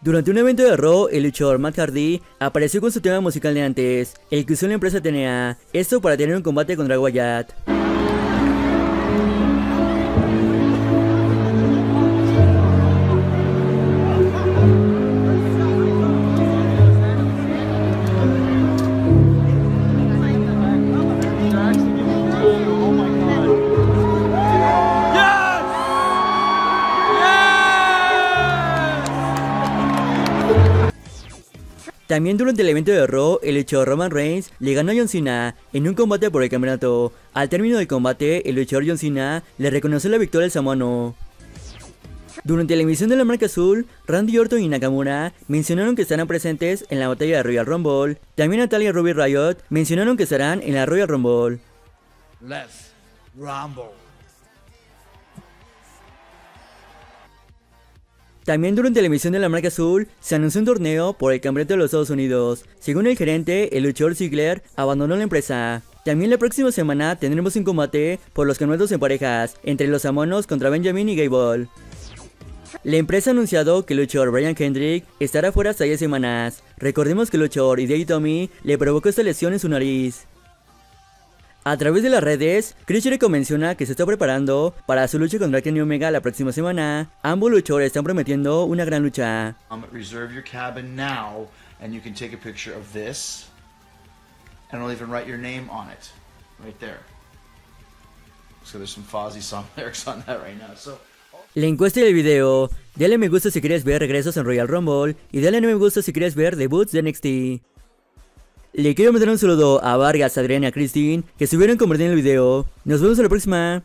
Durante un evento de Raw, el luchador Matt Hardy apareció con su tema musical de antes, el que usó la empresa TNA, esto para tener un combate contra Wyatt. También durante el evento de Raw, el luchador Roman Reigns le ganó a John Cena en un combate por el campeonato. Al término del combate, el luchador John Cena le reconoció la victoria al samoano. Durante la emisión de la marca azul, Randy Orton y Nakamura mencionaron que estarán presentes en la batalla de Royal Rumble. También Natalia y Ruby Riot mencionaron que estarán en la Royal Rumble. Let's rumble. También durante la emisión de la marca azul, se anunció un torneo por el campeonato de los Estados Unidos. Según el gerente, el luchador Ziggler abandonó la empresa. También la próxima semana tendremos un combate por los campeonatos en parejas, entre los samonos contra Benjamin y Gable. La empresa ha anunciado que el luchador Brian Kendrick estará fuera hasta 10 semanas. Recordemos que el luchador Idei Tommy le provocó esta lesión en su nariz. A través de las redes, Chris Jericho menciona que se está preparando para su lucha contra Kenny Omega la próxima semana. Ambos luchadores están prometiendo una gran lucha. Um, reserve your cabin now, and you can take a picture of this, and I'll even write your name on it, right there. So there's some Fozzy song lyrics on that right now. So. La encuesta del video, dale me gusta si quieres ver regresos en Royal Rumble y dale no me gusta si quieres ver debuts de NXT. Le quiero mandar un saludo a Vargas, Adriana y a Christine que estuvieron compartiendo el video. Nos vemos en la próxima.